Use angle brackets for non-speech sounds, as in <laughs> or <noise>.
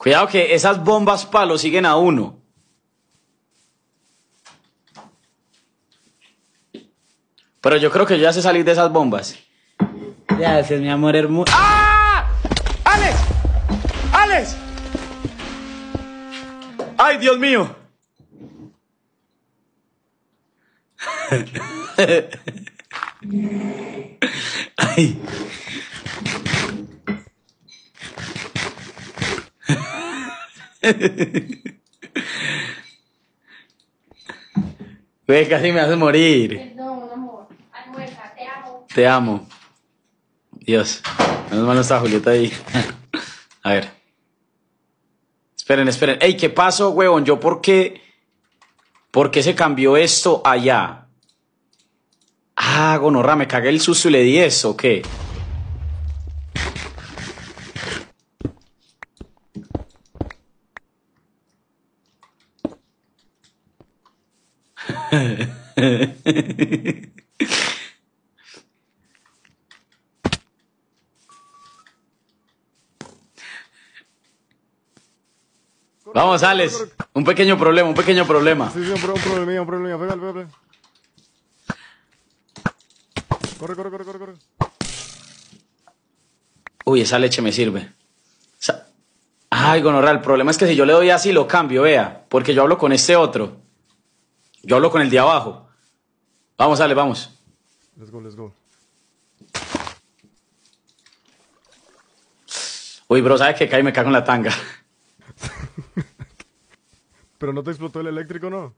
Cuidado que esas bombas palo siguen a uno. Pero yo creo que yo ya sé salir de esas bombas. Gracias, mi amor hermoso. ¡Ah! ¡Alex! ¡Alex! ¡Ay, Dios mío! <laughs> Ay. <laughs> Güey, casi me hace morir. Perdón, amor. Almuerza, te amo. Te amo. Dios. Menos mal no está Julieta ahí. <laughs> A ver. Esperen, esperen. Ey, ¿qué pasó, huevón? ¿Yo por qué? ¿Por qué se cambió esto allá? Ah, gonorra, me cagué el susto y le di eso, ¿o qué? <laughs> Vamos, Alex. Un pequeño problema, un pequeño problema. Sí, sí, un, pro- un problemilla. Pégale, pégale. Corre, corre, corre, corre, corre. Uy, esa leche me sirve. Esa- Ay, gonorra, el problema es que si yo le doy así lo cambio, vea. Porque yo hablo con este otro. Yo hablo con el de abajo. Vamos, Ale, vamos. Let's go, let's go. Uy, bro, ¿sabes qué? Cae y me cago en la tanga. <laughs> Pero no te explotó el eléctrico, ¿no?